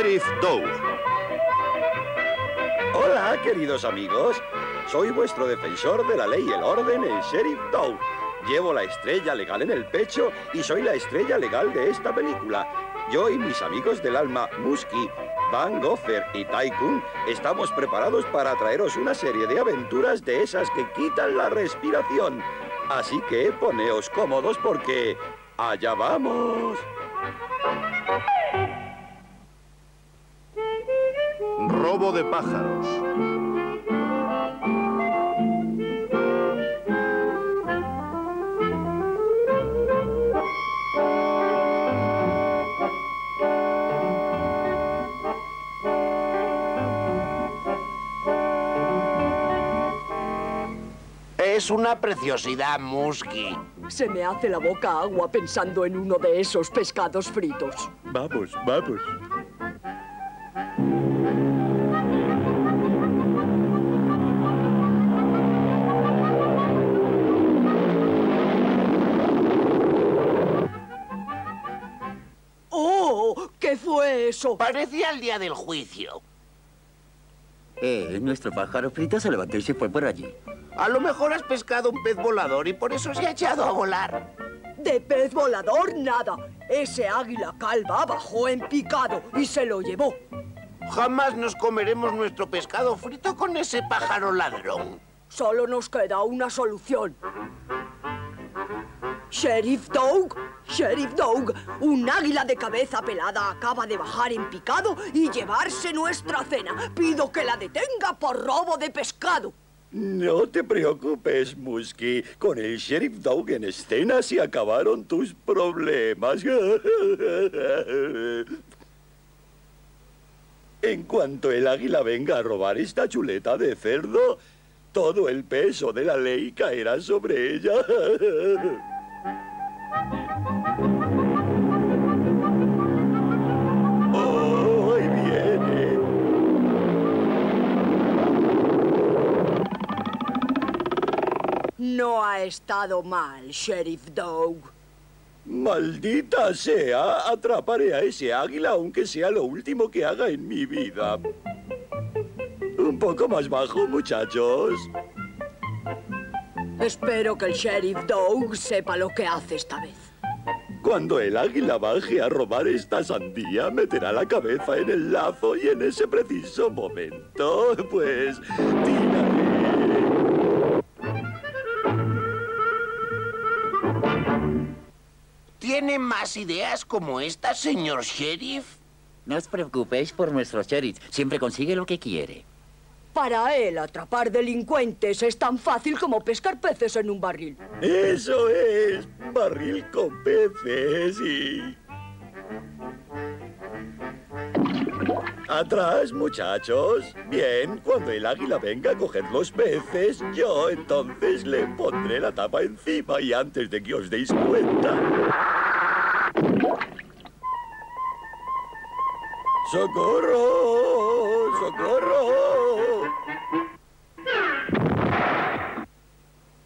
Sheriff Doug. Hola, queridos amigos. Soy vuestro defensor de la ley y el orden, el Sheriff Doug. Llevo la estrella legal en el pecho y soy la estrella legal de esta película. Yo y mis amigos del alma, Musky, Van Gogher y Tycoon, estamos preparados para traeros una serie de aventuras de esas que quitan la respiración. Así que poneos cómodos porque... ¡Allá vamos! Es una preciosidad, Musky. Se me hace la boca agua pensando en uno de esos pescados fritos. Vamos, vamos. ¡Oh! ¿Qué fue eso? Parecía el día del juicio. Eh, nuestro pájaro frito se levantó y se fue por allí. A lo mejor has pescado un pez volador y por eso se ha echado a volar. De pez volador, nada. Ese águila calva bajó en picado y se lo llevó. Jamás nos comeremos nuestro pescado frito con ese pájaro ladrón. Solo nos queda una solución. Sheriff Dog, Sheriff Dog, un águila de cabeza pelada acaba de bajar en picado y llevarse nuestra cena. Pido que la detenga por robo de pescado. No te preocupes, Musky. Con el Sheriff Dog en escena se acabaron tus problemas. En cuanto el águila venga a robar esta chuleta de cerdo, todo el peso de la ley caerá sobre ella. No ha estado mal, Sheriff Dog. Maldita sea, atraparé a ese águila aunque sea lo último que haga en mi vida. Un poco más bajo, muchachos. Espero que el Sheriff Dog sepa lo que hace esta vez. Cuando el águila baje a robar esta sandía, meterá la cabeza en el lazo y en ese preciso momento, pues, ¿Tiene más ideas como esta, señor sheriff? No os preocupéis por nuestro sheriff. Siempre consigue lo que quiere. Para él, atrapar delincuentes es tan fácil como pescar peces en un barril. Eso es, barril con peces y... Atrás, muchachos. Bien, cuando el águila venga a coger los peces, yo entonces le pondré la tapa encima y antes de que os deis cuenta... ¡Socorro! ¡Socorro!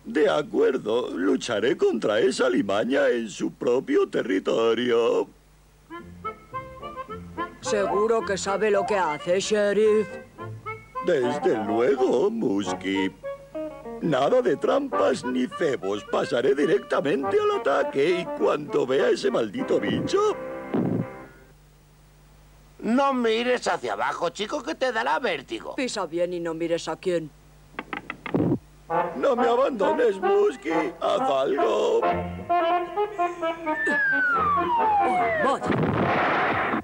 De acuerdo, lucharé contra esa limaña en su propio territorio. Seguro que sabe lo que hace, Sheriff. Desde luego, Musky. Nada de trampas ni cebos. Pasaré directamente al ataque y cuando vea ese maldito bicho... No mires hacia abajo, chico, que te dará vértigo. Pisa bien y no mires a quién. ¡No me abandones, Musky! ¡Haz algo! ¡Ay, madre!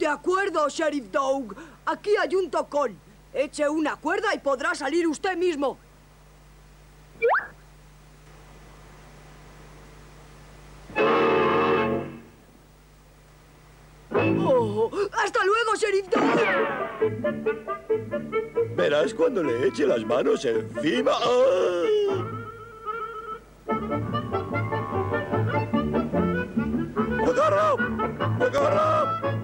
De acuerdo, Sheriff Dog. Aquí hay un tocón. Eche una cuerda y podrá salir usted mismo. Oh, ¡Hasta luego, Sheriff Dog! Verás cuando le eche las manos encima. ¡Ah! ¡Socorro! ¡Socorro!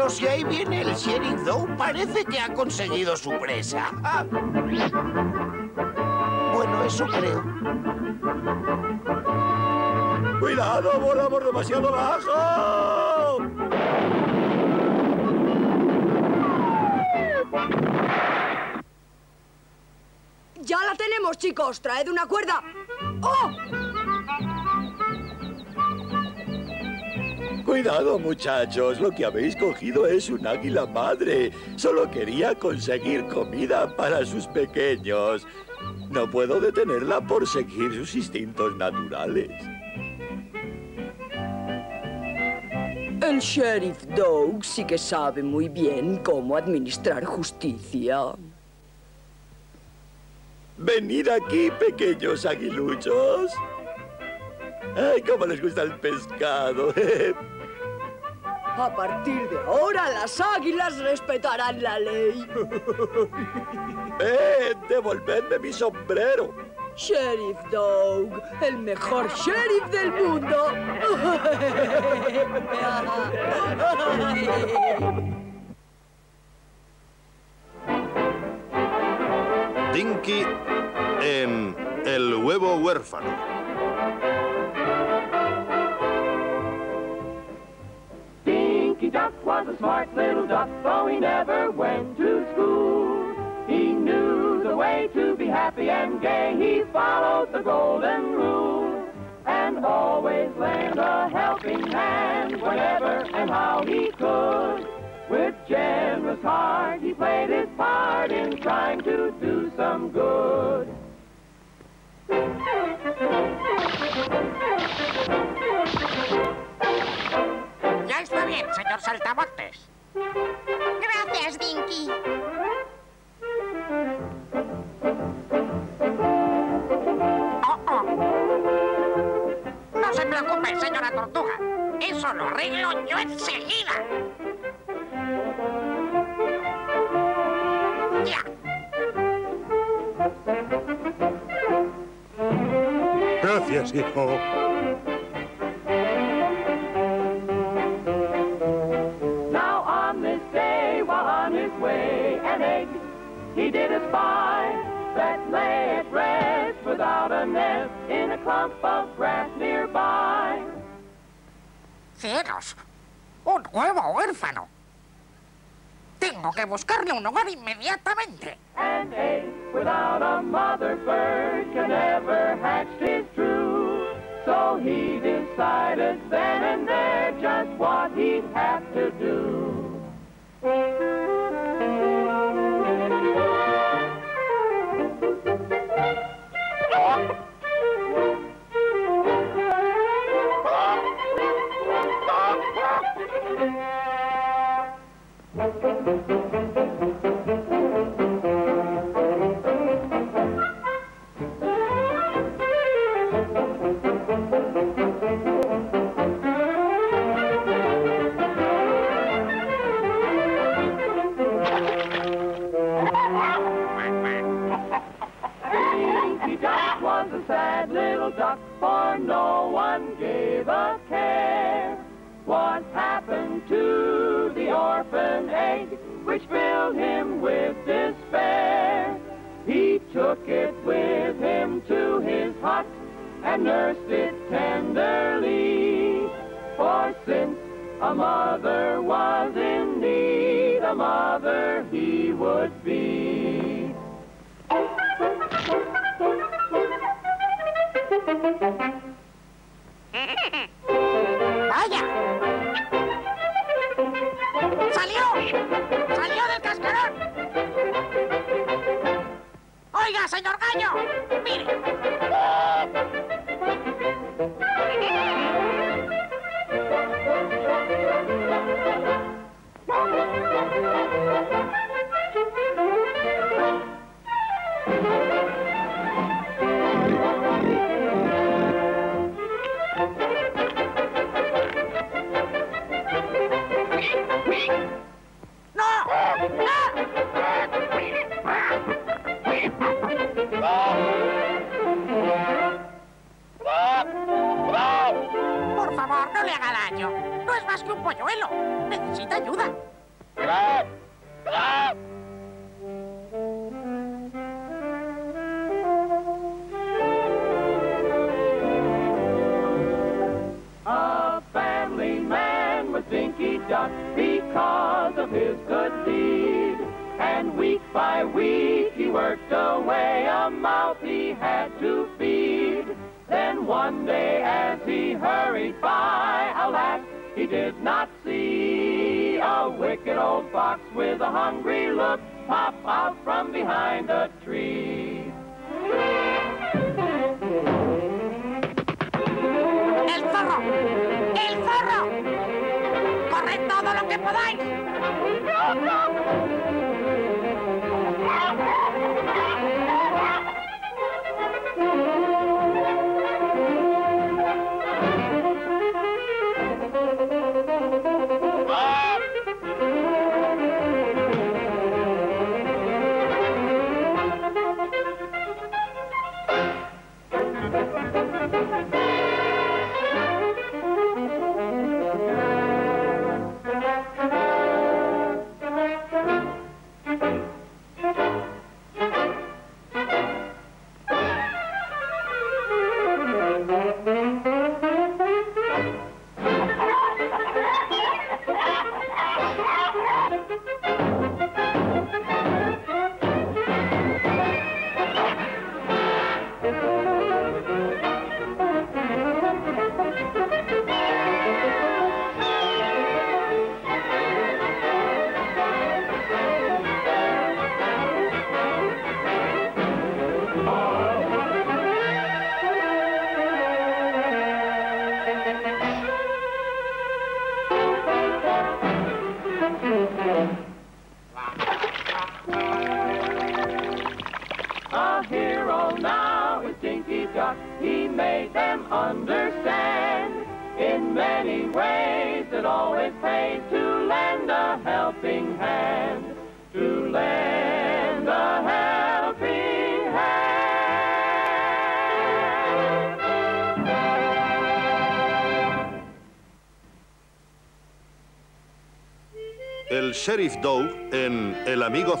Pero si ahí viene el sheriff Doe, parece que ha conseguido su presa. Ah. Bueno, eso creo. ¡Cuidado! ¡Volamos demasiado bajo! Ya la tenemos, chicos. Traed una cuerda. ¡Oh! Cuidado, muchachos. Lo que habéis cogido es un águila madre. Solo quería conseguir comida para sus pequeños. No puedo detenerla por seguir sus instintos naturales. El sheriff Doug sí que sabe muy bien cómo administrar justicia. Venid aquí, pequeños aguiluchos. ¡Ay, cómo les gusta el pescado! A partir de ahora, las águilas respetarán la ley. ¡Eh! ¡Devolvedme mi sombrero! Sheriff Doug, el mejor sheriff del mundo. Dinky en El huevo huérfano. Was a smart little duck, though he never went to school. He knew the way to be happy and gay. He followed the golden rule and always lent a helping hand whenever and how he could. With generous heart, he played his part in trying to do some good. Está bien, señor Saltamontes. Gracias, Dinky. Oh, oh. No se preocupe, señora Tortuga. Eso lo arreglo yo enseguida. Ya. Gracias, hijo. He did espy that lay at rest without a nest in a clump of grass nearby. Cielos. Un nuevo huérfano. Tengo que buscarle un hogar inmediatamente. An egg without a mother bird can never hatch his brood. So he decided then and there just what he'd have to do. Dinky little duck, for no one gave a care. What happened to the orphan egg, which filled him with despair? He took it with him to his hut and nursed it tenderly. For since a mother was in need, a mother he would be. ¡Vaya! ¡Salió! ¡Salió del cascarón! Oiga, señor Gallo, mire.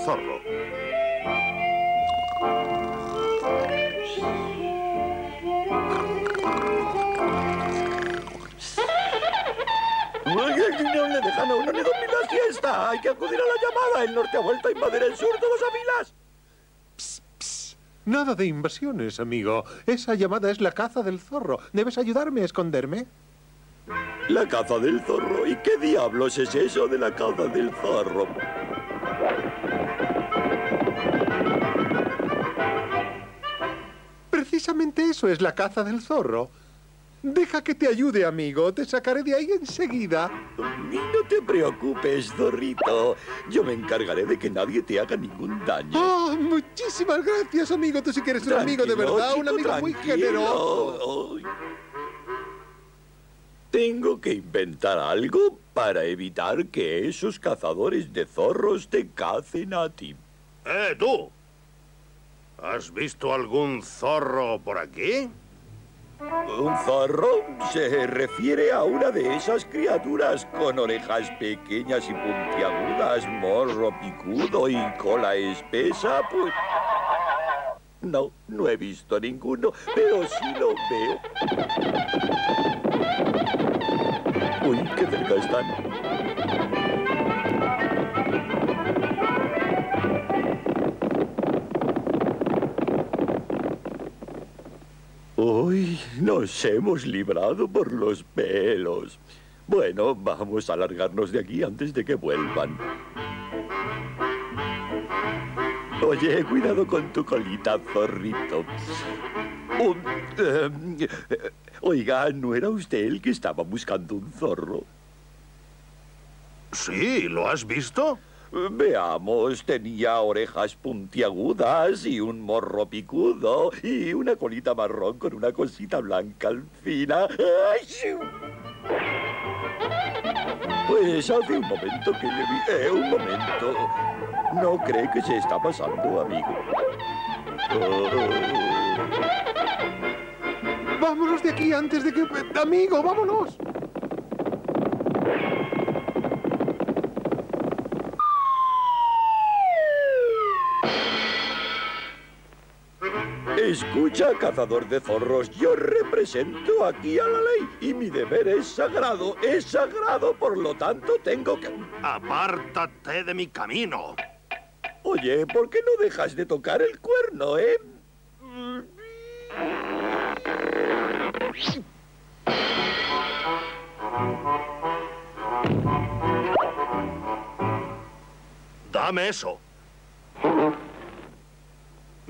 Zorro. No le dejan a uno ni dormir la siesta. Hay que acudir a la llamada. El norte ha vuelto a invadir el sur, todos a filas. Nada de invasiones, amigo. Esa llamada es la caza del zorro. ¿Debes ayudarme a esconderme? La caza del zorro. ¿Y qué diablos es eso de la caza del zorro? Precisamente eso es la caza del zorro. Deja que te ayude, amigo. Te sacaré de ahí enseguida. No te preocupes, zorrito. Yo me encargaré de que nadie te haga ningún daño. Oh, muchísimas gracias, amigo. Tú sí que eres un amigo de verdad, un amigo muy generoso. Tengo que inventar algo para evitar que esos cazadores de zorros te cacen a ti. ¡Eh, tú! ¿Has visto algún zorro por aquí? ¿Un zorro? Se refiere a una de esas criaturas con orejas pequeñas y puntiagudas, morro picudo y cola espesa, pues... No, no he visto ninguno, pero sí lo veo. Uy, qué cerca están. Uy, nos hemos librado por los pelos. Bueno, vamos a largarnos de aquí antes de que vuelvan. Oye, cuidado con tu colita, zorrito. Eh, oiga, ¿no era usted el que estaba buscando un zorro? Sí, ¿lo has visto? Veamos, tenía orejas puntiagudas y un morro picudo y una colita marrón con una cosita blanca al final. ¡Ay, shiu! Pues hace un momento que le vi... Eh, un momento. ¿No cree que se está pasando, amigo? Vámonos de aquí antes de que... Amigo, vámonos. Escucha, cazador de zorros, yo represento aquí a la ley y mi deber es sagrado, es sagrado, por lo tanto tengo que... Apártate de mi camino. Oye, ¿por qué no dejas de tocar el cuerno, eh? Dame eso.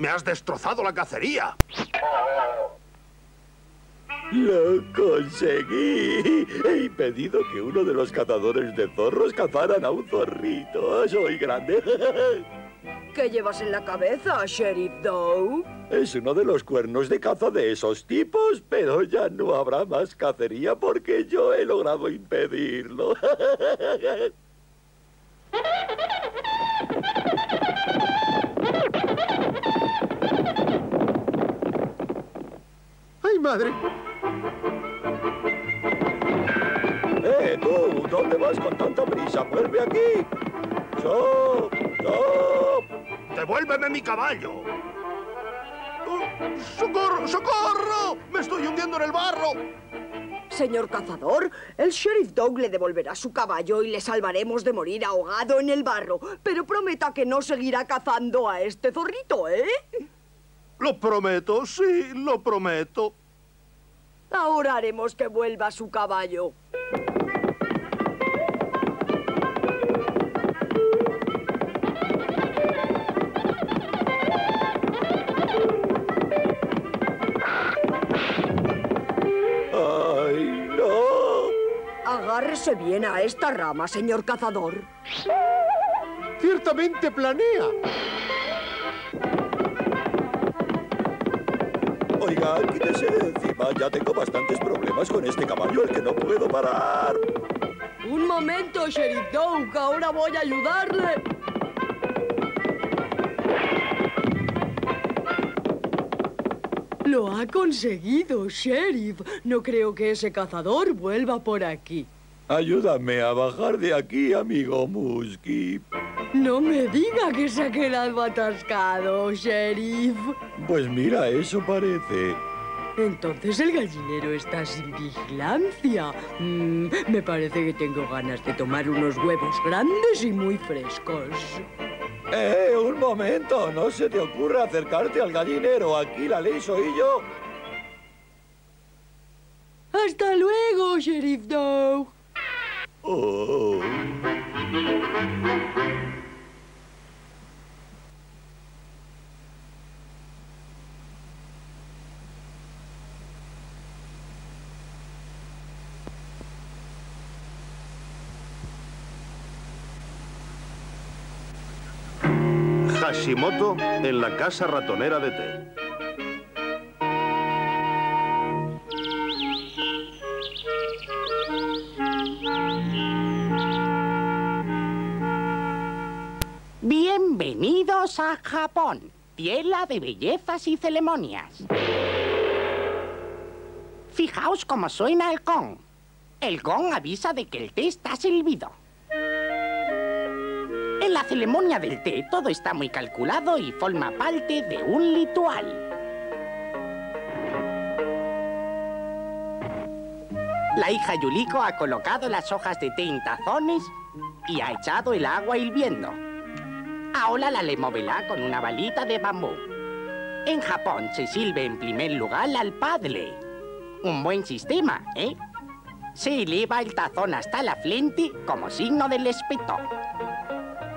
Me has destrozado la cacería. Lo conseguí. He impedido que uno de los cazadores de zorros cazaran a un zorrito. Soy grande. ¿Qué llevas en la cabeza, Sheriff Doe? Es uno de los cuernos de caza de esos tipos, pero ya no habrá más cacería porque yo he logrado impedirlo. madre! ¡Eh, tú! ¿Dónde vas con tanta prisa? ¡Vuelve aquí! ¡Stop! ¡Stop! ¡Devuélveme mi caballo! ¡Oh, ¡Socorro! ¡Socorro! ¡Me estoy hundiendo en el barro! Señor cazador, el sheriff Dog le devolverá su caballo y le salvaremos de morir ahogado en el barro. Pero prometa que no seguirá cazando a este zorrito, ¿eh? Lo prometo, sí, lo prometo. Ahora haremos que vuelva su caballo. ¡Ay, no! Agárrese bien a esta rama, señor cazador. Ciertamente planea. Oiga, quítese de Ya tengo bastantes problemas con este caballo al que no puedo parar. Un momento, Sheriff Dog. Ahora voy a ayudarle. Lo ha conseguido, Sheriff. No creo que ese cazador vuelva por aquí. Ayúdame a bajar de aquí, amigo Musky. No me diga que se ha quedado atascado, Sheriff. Pues mira, eso parece. Entonces el gallinero está sin vigilancia. Mm, me parece que tengo ganas de tomar unos huevos grandes y muy frescos. ¡Eh, un momento! No se te ocurra acercarte al gallinero. Aquí la ley soy yo. ¡Hasta luego, Sheriff Doe! Oh. Hashimoto en la casa ratonera de té. Bienvenidos a Japón, tierra de bellezas y ceremonias. Fijaos cómo suena el gong. El gong avisa de que el té está servido. En la ceremonia del té todo está muy calculado y forma parte de un ritual. La hija Yuriko ha colocado las hojas de té en tazones y ha echado el agua hirviendo. Ahora la moverá con una balita de bambú. En Japón se sirve en primer lugar al padre. Un buen sistema, ¿eh? Se eleva el tazón hasta la frente como signo del respeto.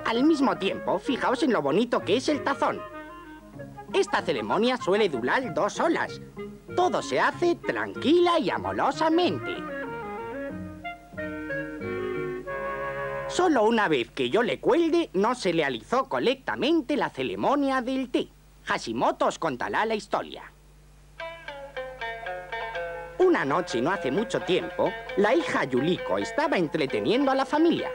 Al mismo tiempo, fijaos en lo bonito que es el tazón. Esta ceremonia suele durar dos horas. Todo se hace tranquila y amorosamente. Solo una vez que yo le cuelde, no se realizó correctamente la ceremonia del té. Hashimoto os contará la historia. Una noche no hace mucho tiempo, la hija Yuriko estaba entreteniendo a la familia.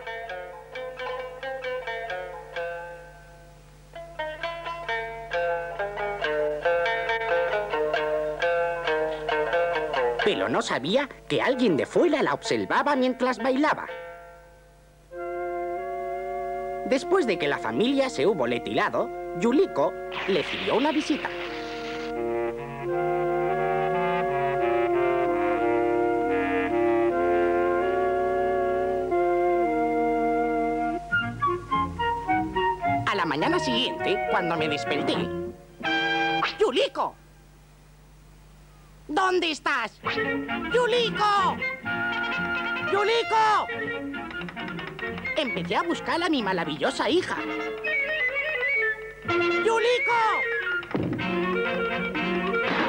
no sabía que alguien de fuera la observaba mientras bailaba. Después de que la familia se hubo letilado, Yuliko le pidió una visita. A la mañana siguiente, cuando me desperté... ¡Yuliko! ¿Dónde estás? ¡Yulico! ¡Yulico! Empecé a buscar a mi maravillosa hija. ¡Yulico!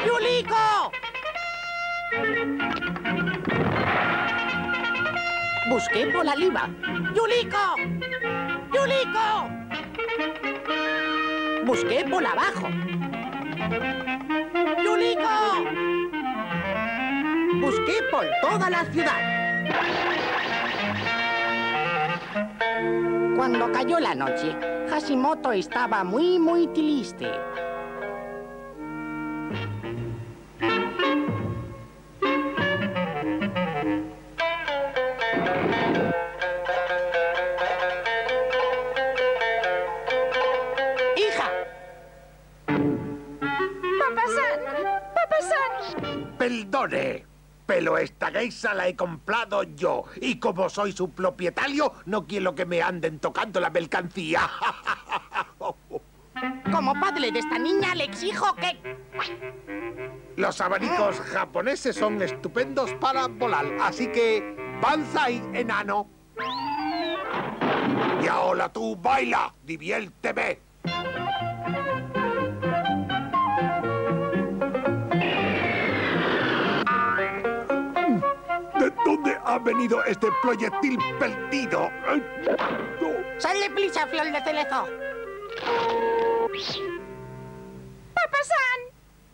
¡Yulico! Busqué por la liva. ¡Yulico! ¡Yulico! Busqué por abajo. Busqué por toda la ciudad. Cuando cayó la noche, Hashimoto estaba muy, muy triste. Pero esta geisha la he comprado yo. Y como soy su propietario, no quiero que me anden tocando la mercancía. Como padre de esta niña, le exijo que... Los abanicos japoneses son estupendos para volar, así que banzai, enano. Y ahora tú baila, diviérteme. Ha venido este proyectil perdido? ¡Sale prisa, flor de celezo! Papá-san.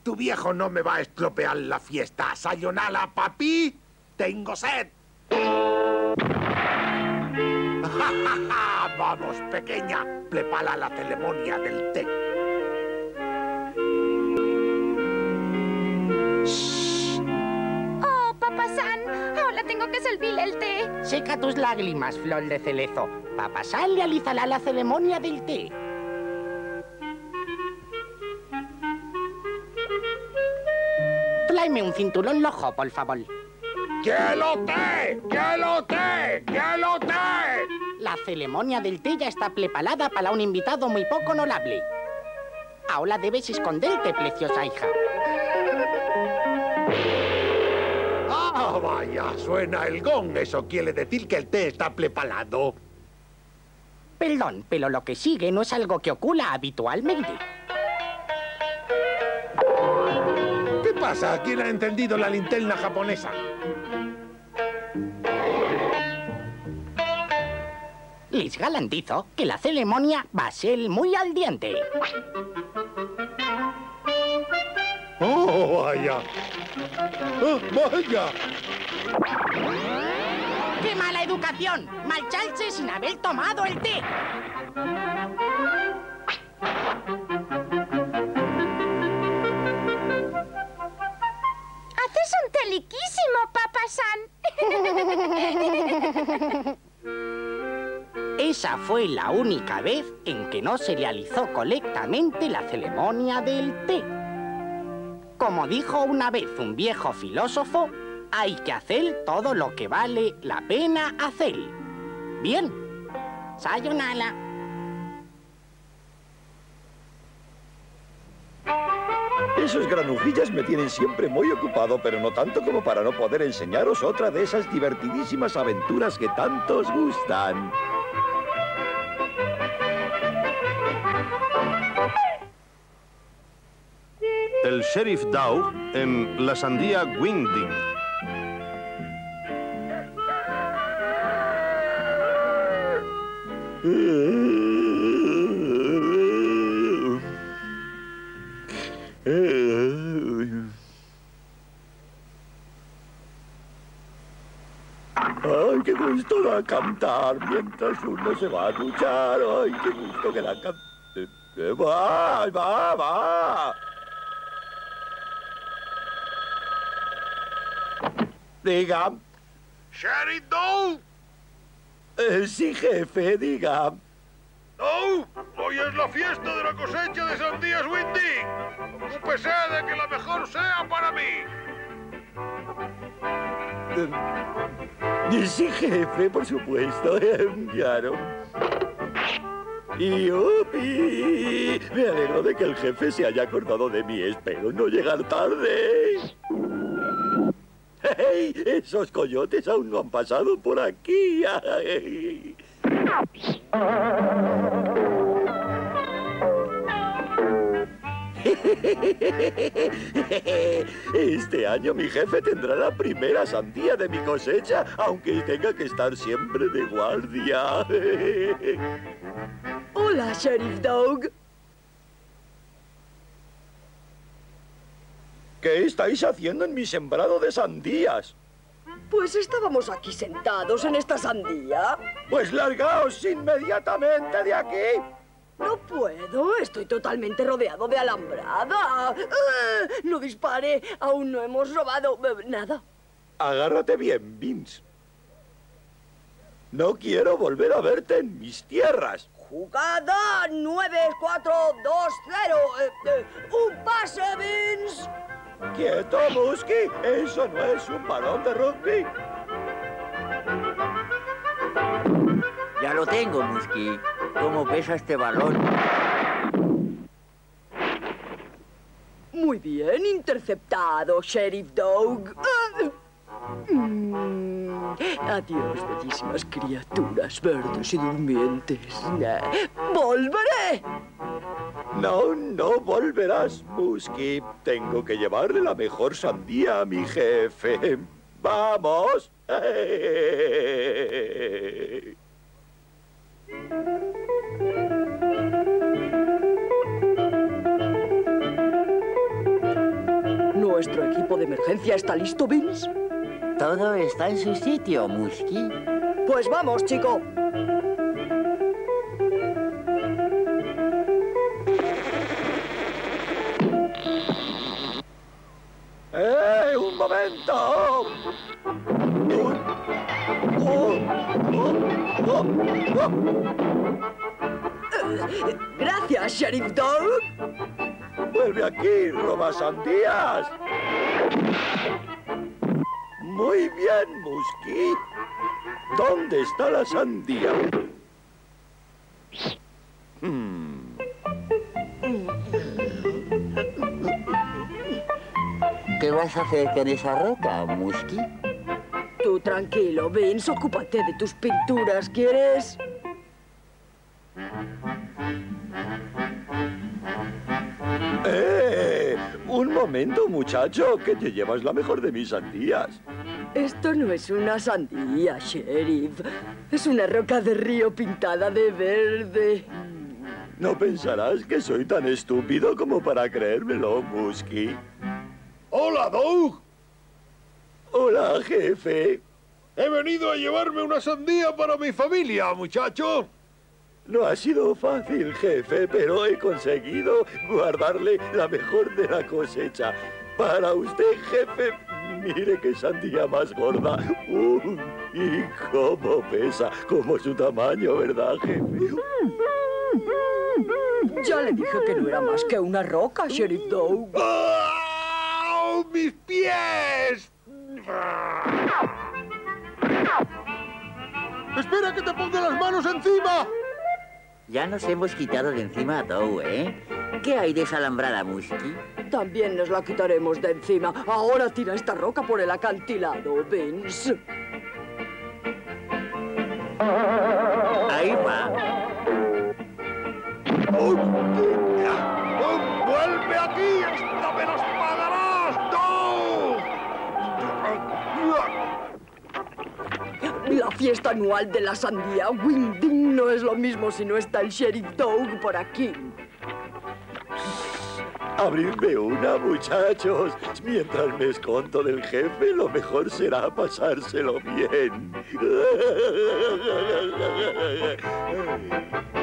Tu viejo no me va a estropear la fiesta. Sayonara, papi. Tengo sed. Vamos, pequeña. Prepara la ceremonia del té. Papá-san. Ahora tengo que servir el té. Seca tus lágrimas, flor de celezo. Papá Sal realizará la ceremonia del té. Tráeme un cinturón rojo, por favor. ¡Quiero té! ¡Quiero té! ¡Quiero té! La ceremonia del té ya está preparada para un invitado muy poco honorable. Ahora debes esconderte, preciosa hija. ¡Ah, vaya! Suena el gong. Eso quiere decir que el té está preparado. Perdón, pero lo que sigue no es algo que ocurra habitualmente. ¿Qué pasa? ¿Quién ha entendido la linterna japonesa? Les garantizo que la ceremonia va a ser muy al diente. ¡Oh, vaya! ¡Oh, vaya! ¡Qué mala educación! Marcharse sin haber tomado el té. Haces un té liquísimo, papá-san. Esa fue la única vez en que no se realizó correctamente la ceremonia del té. Como dijo una vez un viejo filósofo, hay que hacer todo lo que vale la pena hacer. Bien. Sayonara. Esos granujillas me tienen siempre muy ocupado, pero no tanto como para no poder enseñaros otra de esas divertidísimas aventuras que tanto os gustan. El sheriff Dow en la sandía Winding. ¡Ay, qué gusto da cantar mientras uno se va a duchar! ¡Ay, qué gusto que da cantar! ¡Va, va, va! Diga. ¡Sheriff Dow! Eh, sí, jefe, diga. ¡Dow! Hoy es la fiesta de la cosecha de sandías Winding. Ocúpese de que la mejor sea para mí. Eh, sí, jefe, por supuesto. Claro. ¡Yupi! Me alegro de que el jefe se haya acordado de mí. Espero no llegar tarde. ¡Hey! Esos coyotes aún no han pasado por aquí. Este año mi jefe tendrá la primera sandía de mi cosecha, aunque tenga que estar siempre de guardia. Hola, Sheriff Dog. ¿Qué estáis haciendo en mi sembrado de sandías? Pues estábamos aquí sentados en esta sandía. Pues largaos inmediatamente de aquí. No puedo, estoy totalmente rodeado de alambrada. ¡Ah! No dispare, aún no hemos robado eh, nada. Agárrate bien, Vince. No quiero volver a verte en mis tierras. Jugada 9, 4, 2, 0. Eh, eh, ¡Un pase, Vince! ¡Quieto, Musky! Eso no es un balón de rugby. Ya lo tengo, Musky. ¿Cómo pesa este balón? Muy bien, interceptado, Sheriff Dog. Mm, Adiós, bellísimas criaturas verdes y durmientes. ¡Volveré! No, no volverás, Musky. Tengo que llevarle la mejor sandía a mi jefe. ¡Vamos! ¿Nuestro equipo de emergencia está listo, Vince? Todo está en su sitio, Musky. Pues vamos, chico. ¡Eh! ¡Un momento! Oh, oh, oh, oh. Gracias, Sheriff Dog. ¡Vuelve aquí, roba sandías! Muy bien, Musky. ¿Dónde está la sandía? Hmm. ¿Qué vas a hacer con esa roca, Musky? Tú tranquilo, Vince, ocúpate de tus pinturas, ¿quieres? ¡Eh! Un momento, muchacho, que te llevas la mejor de mis sandías. Esto no es una sandía, Sheriff. Es una roca de río pintada de verde. No pensarás que soy tan estúpido como para creérmelo, Musky. ¡Hola, Doug! Hola, jefe. He venido a llevarme una sandía para mi familia, muchacho. No ha sido fácil, jefe, pero he conseguido guardarle la mejor de la cosecha. Para usted, jefe, mire qué sandía más gorda. Uy, y cómo pesa, como su tamaño, ¿verdad, jefe? Ya le dije que no era más que una roca, Sheriff Dog. ¡Au! ¡Mis pies! ¡Espera que te ponga las manos encima! Ya nos hemos quitado de encima a Dow, ¿eh? ¿Qué hay de esa alambrada, Musky? También nos la quitaremos de encima. Ahora tira esta roca por el acantilado, Vince. Ahí va. ¡Oh, ¡Vuelve aquí! ¡Esta me las pagarás! La fiesta anual de la sandía Winding no es lo mismo si no está el Sheriff Dog por aquí. Abridme una, muchachos. Mientras me escondo del jefe, lo mejor será pasárselo bien.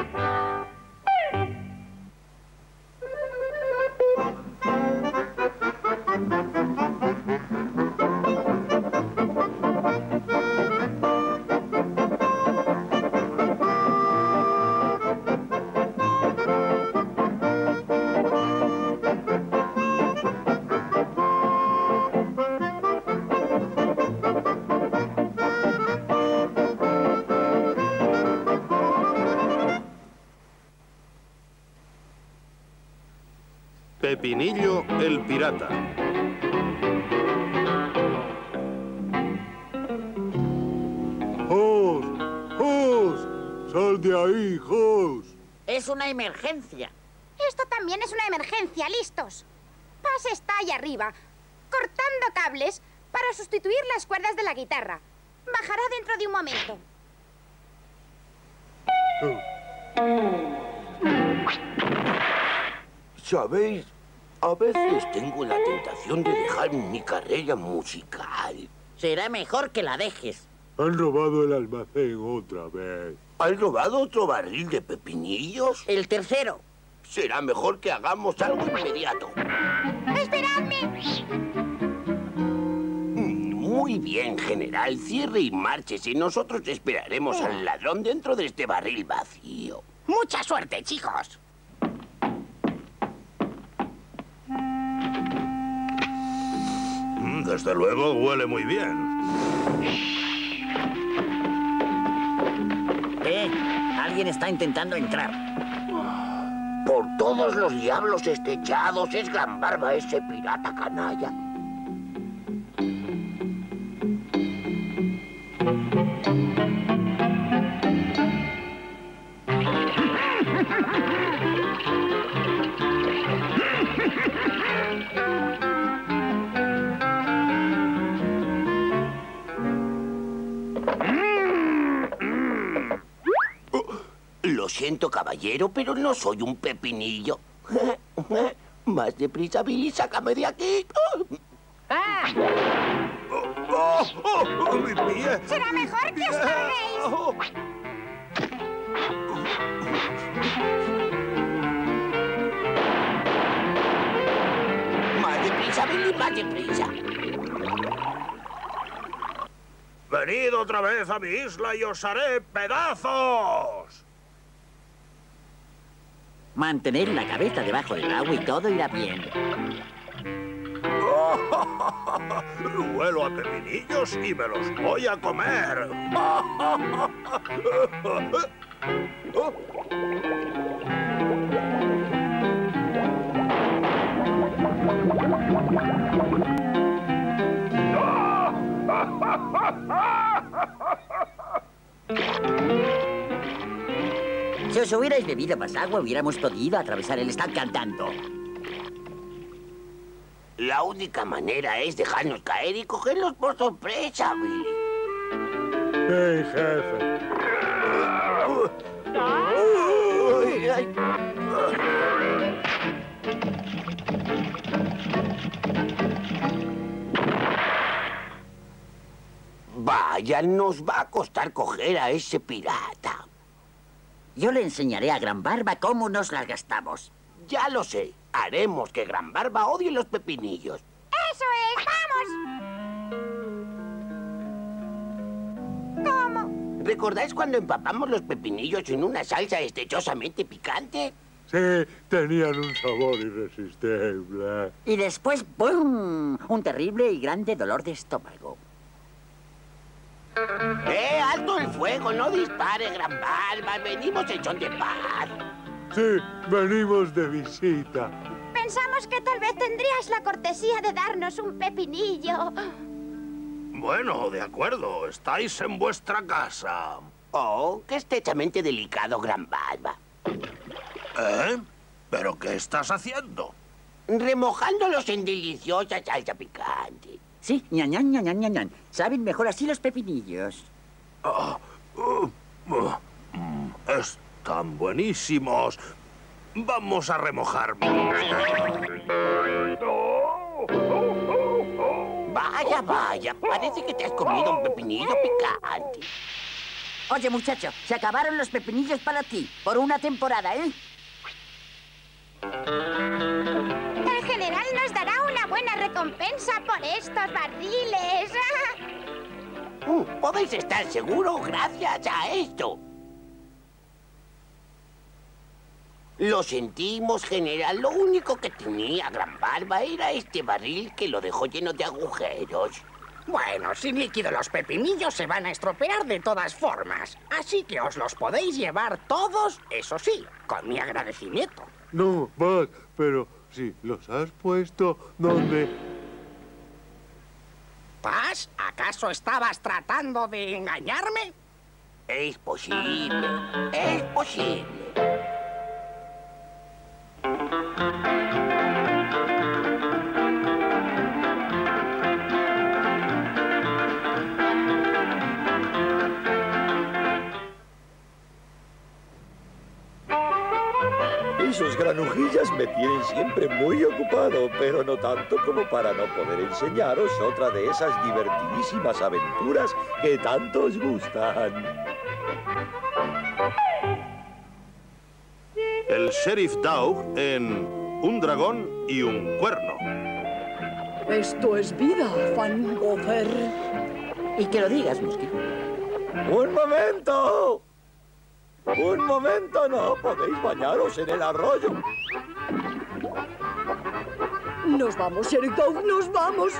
Pepinillo el pirata. ¡Jos! ¡Jos! ¡Sal de ahí, Jos! Es una emergencia. Esto también es una emergencia, listos. Paz está ahí arriba, cortando cables para sustituir las cuerdas de la guitarra. Bajará dentro de un momento. ¿Sabéis? A veces tengo la tentación de dejar mi carrera musical. Será mejor que la dejes. Han robado el almacén otra vez. ¿Han robado otro barril de pepinillos? El tercero. Será mejor que hagamos algo inmediato. ¡Esperadme! Muy bien, general. Cierre y márchese. Nosotros esperaremos al ladrón dentro de este barril vacío. Mucha suerte, chicos. Desde luego huele muy bien. Eh, alguien está intentando entrar. Por todos los diablos estechados, es gran barba ese pirata canalla. Caballero, pero no soy un pepinillo. Más deprisa, Billy, sácame de aquí. ¡Oh, oh, oh, mi pie! Será mejor que os. Más deprisa, Billy, más deprisa. Venid otra vez a mi isla y os haré pedazos. Mantener la cabeza debajo del agua y todo irá bien. Huelo a pepinillos y me los voy a comer. Si os hubierais bebido más agua, hubiéramos podido atravesar el stand cantando. La única manera es dejarnos caer y cogerlos por sorpresa, Billy. ¡Hey, jefe! Ay, ay. Vaya, nos va a costar coger a ese pirata. Yo le enseñaré a Gran Barba cómo nos las gastamos. Ya lo sé. Haremos que Gran Barba odie los pepinillos. ¡Eso es! ¡Vamos! ¿Cómo? ¿Recordáis cuando empapamos los pepinillos en una salsa estrechosamente picante? Sí, tenían un sabor irresistible. Y después, ¡boom! Un terrible y grande dolor de estómago. ¡Eh, alto el fuego! ¡No dispare, Gran Barba! Venimos en son de paz. Sí, venimos de visita. Pensamos que tal vez tendrías la cortesía de darnos un pepinillo. Bueno, de acuerdo. Estáis en vuestra casa. Oh, qué estrechamente delicado, Gran Barba. ¿Eh? ¿Pero qué estás haciendo? Remojándolos en deliciosa salsa picante. Sí, ñan, ñan, ñan, ñan, ñan, ñan. Saben mejor así los pepinillos. Uh, mm, están buenísimos. Vamos a remojar. Vaya, vaya, parece que te has comido un pepinillo picante. Oye, muchacho, se acabaron los pepinillos para ti. Por una temporada, ¿eh? Recompensa por estos barriles. Uh, Podéis estar seguros gracias a esto. Lo sentimos, general. Lo único que tenía Gran Barba era este barril que lo dejó lleno de agujeros. Bueno, sin líquido los pepinillos se van a estropear de todas formas. Así que os los podéis llevar todos, eso sí, con mi agradecimiento. No, Bud, pero Sí, los has puesto donde... ¿Paz? ¿Acaso estabas tratando de engañarme? Es posible, es posible. Granujillas me tienen siempre muy ocupado, pero no tanto como para no poder enseñaros otra de esas divertidísimas aventuras que tanto os gustan. El sheriff Dog en Un dragón y un cuerno. Esto es vida, Van Gogher. Y que lo digas, Musky. ¡Un momento! ¡Un momento! No podéis bañaros en el arroyo. Nos vamos, Dog, nos vamos.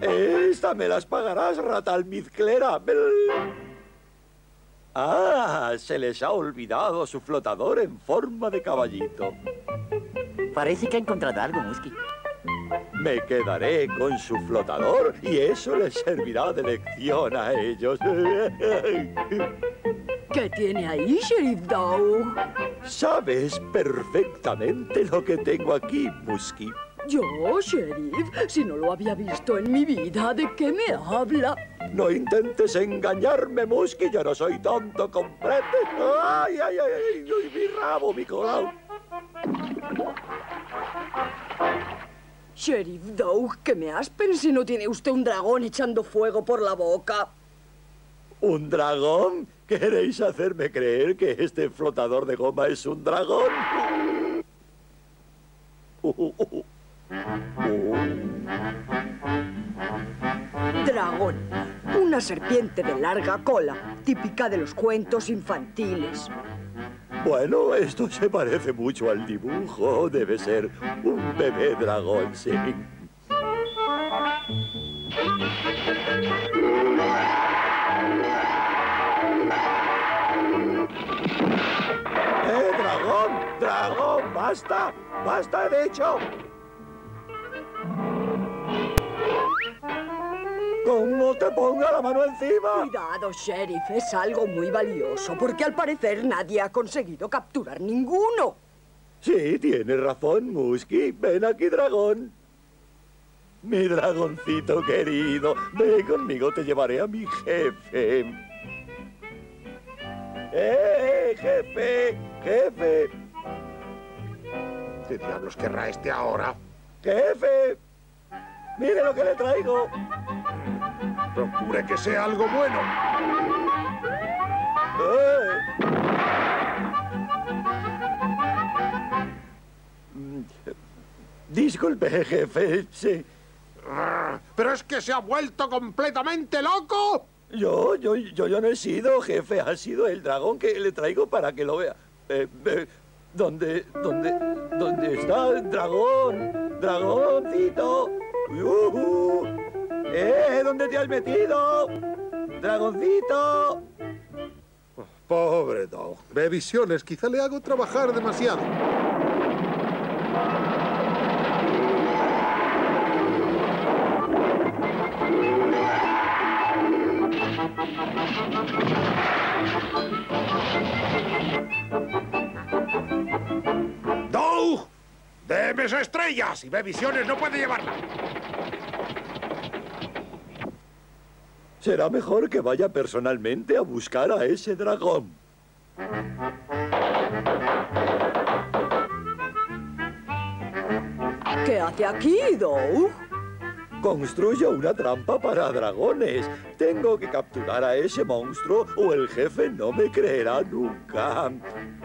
Esta me las pagarás, rata almizclera. Bel- Ah, se les ha olvidado su flotador en forma de caballito. Parece que ha encontrado algo, Musky. Me quedaré con su flotador y eso les servirá de lección a ellos. ¿Qué tiene ahí, Sheriff Dog? Sabes perfectamente lo que tengo aquí, Musky. Yo, Sheriff, si no lo había visto en mi vida, ¿de qué me habla? No intentes engañarme, Musky, yo no soy tonto, ¿comprendes? ¡Ay, ay, ay, ay! ay, mi rabo, mi colau! Sheriff Dog, que me aspen si no tiene usted un dragón echando fuego por la boca. ¿Un dragón? ¿Queréis hacerme creer que este flotador de goma es un dragón? Dragón, una serpiente de larga cola, típica de los cuentos infantiles. Bueno, esto se parece mucho al dibujo. Debe ser un bebé dragón, sí. Dragón! ¡Dragón! ¡Basta! ¡Basta, he dicho! ¿Cómo te ponga la mano encima? Cuidado, Sheriff, es algo muy valioso, porque al parecer nadie ha conseguido capturar ninguno. Sí, tienes razón, Musky. Ven aquí, dragón. Mi dragoncito querido, ven conmigo, te llevaré a mi jefe. ¡Eh, jefe! ¡Jefe! ¿Qué diablos querrá este ahora? ¡Jefe! ¡Mire lo que le traigo! Procure que sea algo bueno. ¡Eh! Disculpe, jefe, sí. ¿Pero es que se ha vuelto completamente loco? Yo, yo, yo, yo no he sido, jefe. Ha sido el dragón que le traigo para que lo vea. Eh, eh, ¿Dónde, dónde, dónde está el dragón? ¡Dragoncito! ¡Yujú! ¡Eh! ¿Dónde te has metido? ¡Dragoncito! Pobre Dog. Ve visiones, quizá le hago trabajar demasiado. ¡Doug! ¡Deme esa estrella! Si ve visiones no puede llevarla. Será mejor que vaya personalmente a buscar a ese dragón. ¿Qué hace aquí, Doug? Construyo una trampa para dragones. Tengo que capturar a ese monstruo o el jefe no me creerá nunca.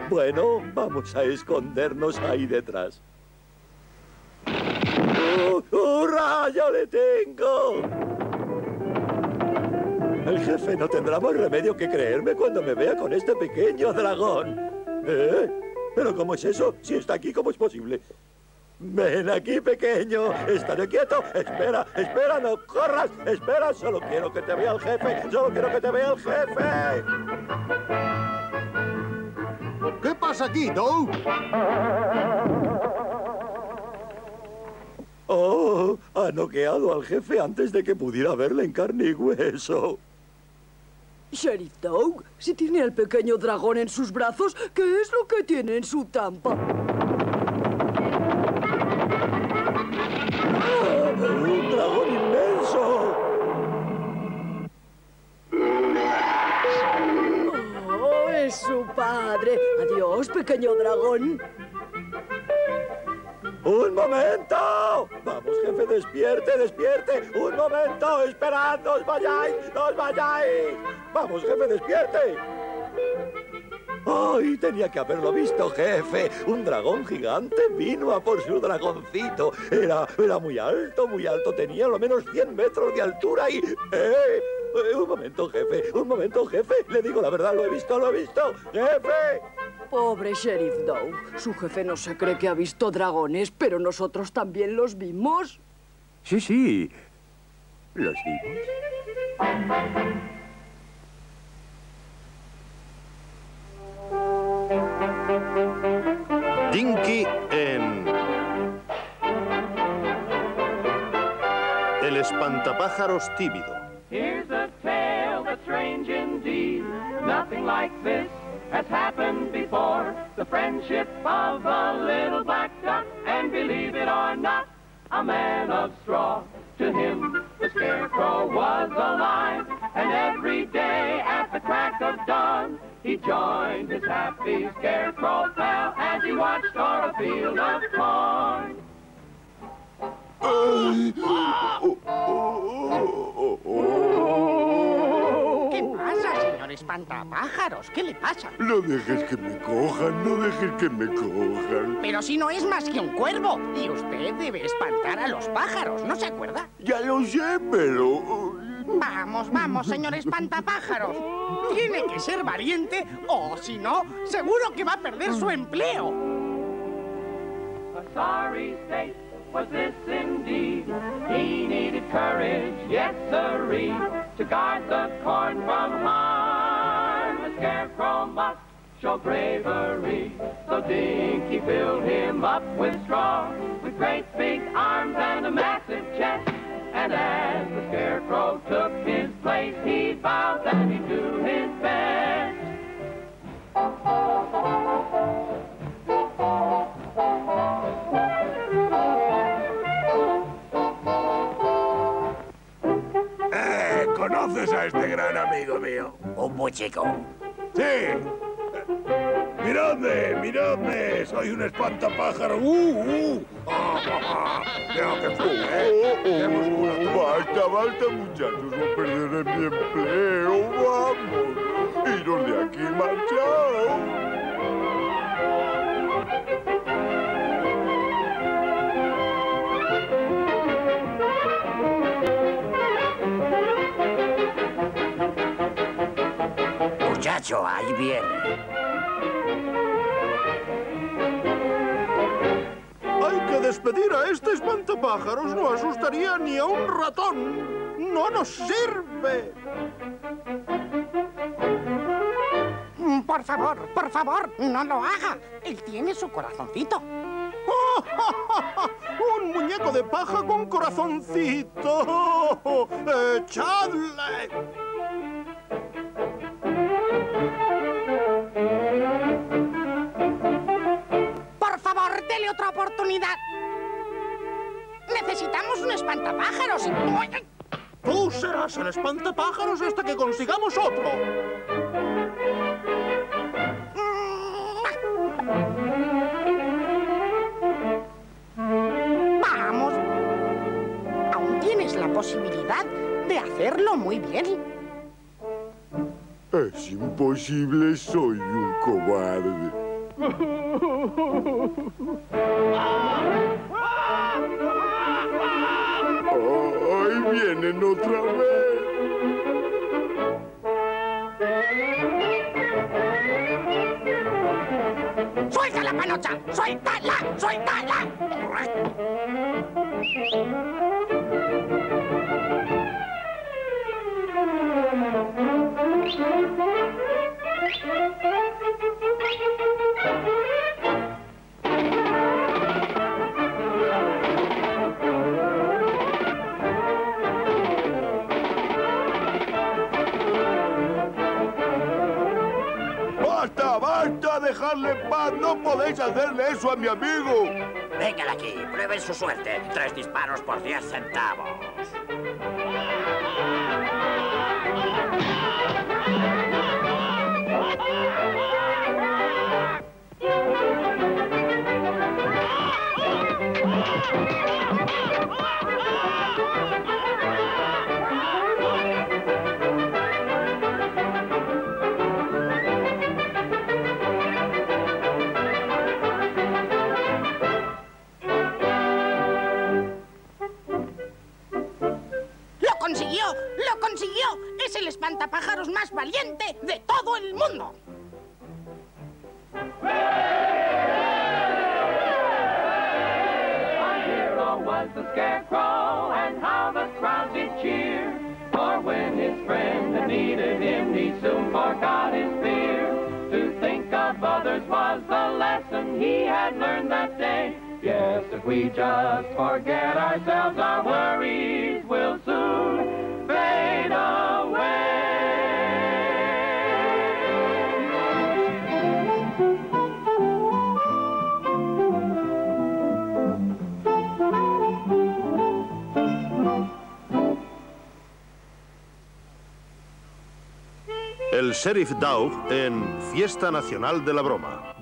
Bueno, vamos a escondernos ahí detrás. ¡Oh, ¡Hurra! ¡Ya le tengo! El jefe no tendrá más remedio que creerme cuando me vea con este pequeño dragón. ¿Eh? ¿Pero cómo es eso? Si está aquí, ¿cómo es posible? Ven aquí, pequeño. Estaré quieto. Espera, espera, no corras. Espera, solo quiero que te vea el jefe. Solo quiero que te vea el jefe. ¿Qué pasa aquí, Doug? Oh, ha noqueado al jefe antes de que pudiera verle en carne y hueso. Sheriff Dog, si tiene al pequeño dragón en sus brazos, ¿qué es lo que tiene en su trampa? Es su padre. Adiós, pequeño dragón. ¡Un momento! Vamos, jefe, despierte, despierte. ¡Un momento! ¡Esperad! ¡No os vayáis! ¡No os vayáis! ¡Vamos, jefe, despierte! ¡Ay! Tenía que haberlo visto, jefe. Un dragón gigante vino a por su dragoncito. Era, era muy alto, muy alto. Tenía lo menos 100 metros de altura y... ¡Eh! Eh, Un momento, jefe. Un momento, jefe. Le digo la verdad, lo he visto, lo he visto. ¡Jefe! Pobre Sheriff Dog. Su jefe no se cree que ha visto dragones, pero nosotros también los vimos. Sí, sí. Los vimos. Dinky en... El espantapájaros tímido. Strange indeed. Nothing like this has happened before. The friendship of a little black duck, and believe it or not, a man of straw. To him, the scarecrow was alive, and every day at the crack of dawn, he joined his happy scarecrow pal as he watched o'er a field of corn. ¿Qué pasa, señor espantapájaros? ¿Qué le pasa? No dejes que me cojan, no dejes que me cojan. Pero si no es más que un cuervo, y usted debe espantar a los pájaros, ¿no se acuerda? Ya lo sé, pero... Vamos, vamos, señor espantapájaros. Tiene que ser valiente o, si no, seguro que va a perder su empleo. A sorry state was this indeed. He needed courage, yes sirree, to guard the corn from harm. The scarecrow must show bravery. So Dinky filled him up with straw, with great big arms and a massive chest. And as the scarecrow took his place, he vowed that he'd do his best. ¿Conoces a este gran amigo mío? Un muchico. Sí. Miradme, miradme. Soy un espantapájaro. ¡Uh, uh! Ah, ah, ah. Creo que fue, ¿eh? Qué musculatura. Oh, basta, basta, muchachos, no perderé mi empleo. Vamos, iros de aquí, marchaos. Muchacho, ahí viene. Hay que despedir a este espantapájaros. No asustaría ni a un ratón. No nos sirve. Mm, Por favor, por favor, no lo haga. Él tiene su corazoncito. Un muñeco de paja con corazoncito. ¡Echadle! Oportunidad. Necesitamos un espantapájaros. Tú serás el espantapájaros hasta que consigamos otro. Vamos. Aún tienes la posibilidad de hacerlo muy bien. Es imposible, soy un cobarde. ¡Ay, vienen otra vez! ¡Suéltala, panocha! ¡Suéltala! ¡Suéltala! Dejarle en paz! ¡No podéis hacerle eso a mi amigo! Vengan aquí, prueben su suerte. Tres disparos por 10 centavos. ¡Lo consiguió! ¡Es el espantapájaros más valiente de todo el mundo! Yes, if we just forget ourselves, our worries will soon El sheriff Doug en Fiesta Nacional de la Broma.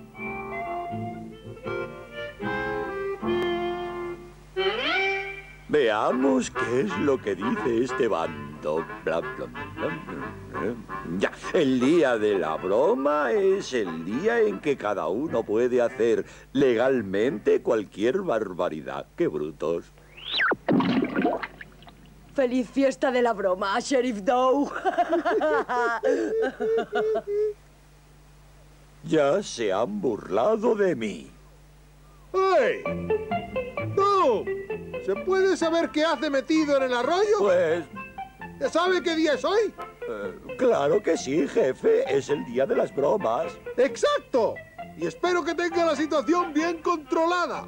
Veamos qué es lo que dice este bando. El día de la broma es el día en que cada uno puede hacer legalmente cualquier barbaridad. ¡Qué brutos! ¡Feliz fiesta de la broma, Sheriff Dow! Ya se han burlado de mí. ¡Hey! ¡Tú! ¿Se puede saber qué hace metido en el arroyo? Pues... ¿Ya sabe qué día es hoy? eh, claro que sí, jefe. Es el día de las bromas. ¡Exacto! Y espero que tenga la situación bien controlada.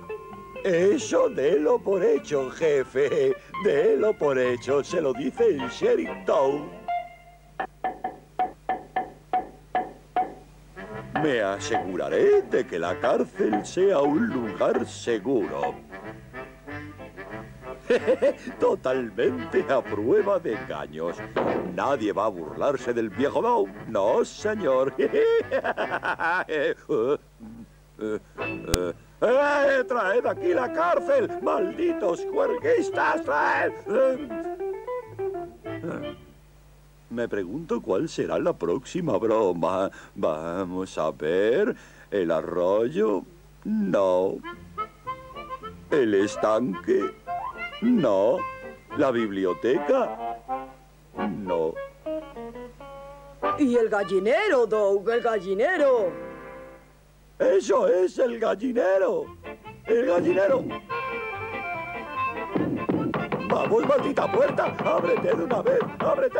Eso délo por hecho, jefe. Délo por hecho. Se lo dice el sheriff. Me aseguraré de que la cárcel sea un lugar seguro. Totalmente a prueba de engaños. Nadie va a burlarse del viejo Dow. No, señor. Eh. ¡Traed aquí la cárcel! ¡Malditos juerguistas! ¡Traed! Me pregunto cuál será la próxima broma. Vamos a ver. ¿El arroyo? No. ¿El estanque? No. ¿La biblioteca? No. y el gallinero, Doug, el gallinero. ¡Eso es el gallinero! ¡El gallinero! ¡Vamos, maldita puerta! ¡Ábrete de una vez! ¡Ábrete!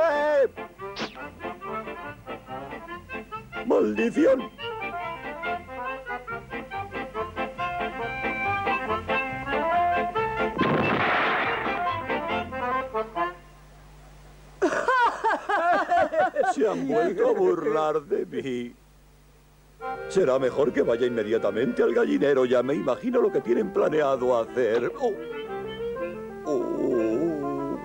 ¡Maldición! Se han vuelto a burlar de mí. Será mejor que vaya inmediatamente al gallinero. Ya me imagino lo que tienen planeado hacer. Oh. Oh.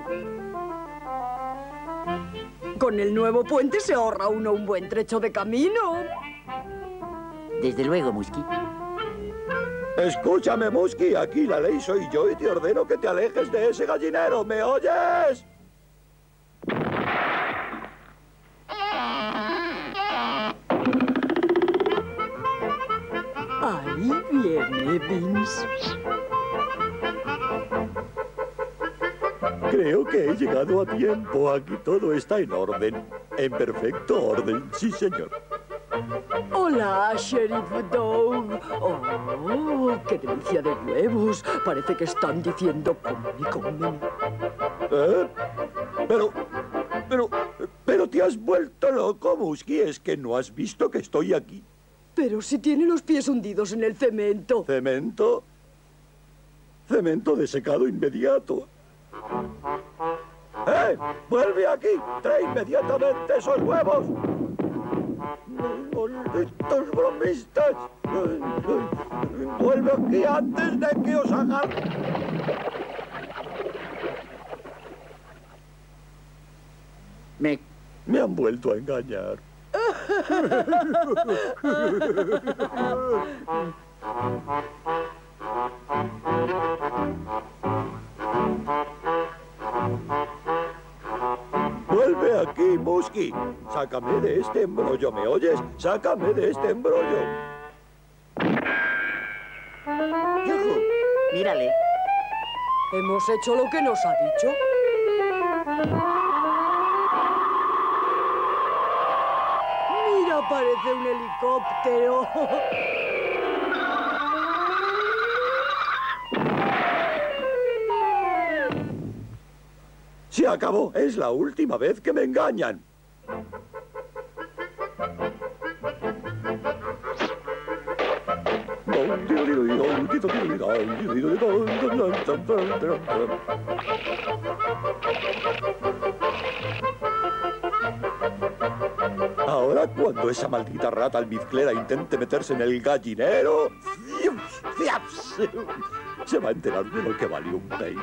Con el nuevo puente se ahorra uno un buen trecho de camino. Desde luego, Musky. Escúchame, Musky. Aquí la ley soy yo y te ordeno que te alejes de ese gallinero. ¿Me oyes? Creo que he llegado a tiempo. Aquí todo está en orden. En perfecto orden, sí, señor. Hola, Sheriff Doug. Oh, qué delicia de huevos. Parece que están diciendo comen, comen. ¿Eh? Pero, pero, pero te has vuelto loco, Musky. Es que no has visto que estoy aquí. Pero si tiene los pies hundidos en el cemento. ¿Cemento? Cemento de secado inmediato. ¡Eh! ¡Vuelve aquí! ¡Trae inmediatamente esos huevos! ¡Malditos bromistas! ¡Vuelve aquí antes de que os agarre! Me... Me han vuelto a engañar. Vuelve aquí, Musky. Sácame de este embrollo, ¿me oyes? Sácame de este embrollo. ¡Yujú! Mírale. ¿Hemos hecho lo que nos ha dicho? Mira, parece un helicóptero. Se acabó. Es la última vez que me engañan. Ahora, cuando esa maldita rata almizclera intente meterse en el gallinero... ¡fiaps! Se va a enterar de lo que valió un peine.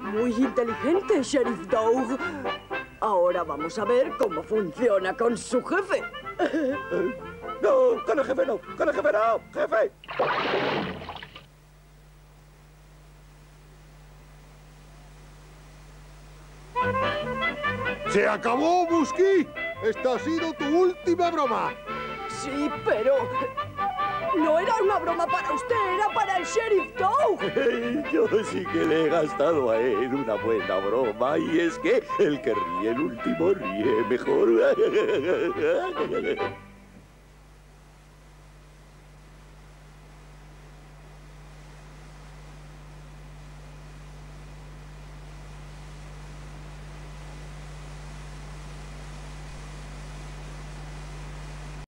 Muy inteligente, Sheriff Dog. Ahora vamos a ver cómo funciona con su jefe. No, con el jefe no, con el jefe no, jefe. ¡Se acabó, Musky! Esta ha sido tu última broma. Sí, pero... No era una broma para usted, era para el Sheriff Dog. Yo sí que le he gastado a él una buena broma y es que el que ríe el último ríe mejor.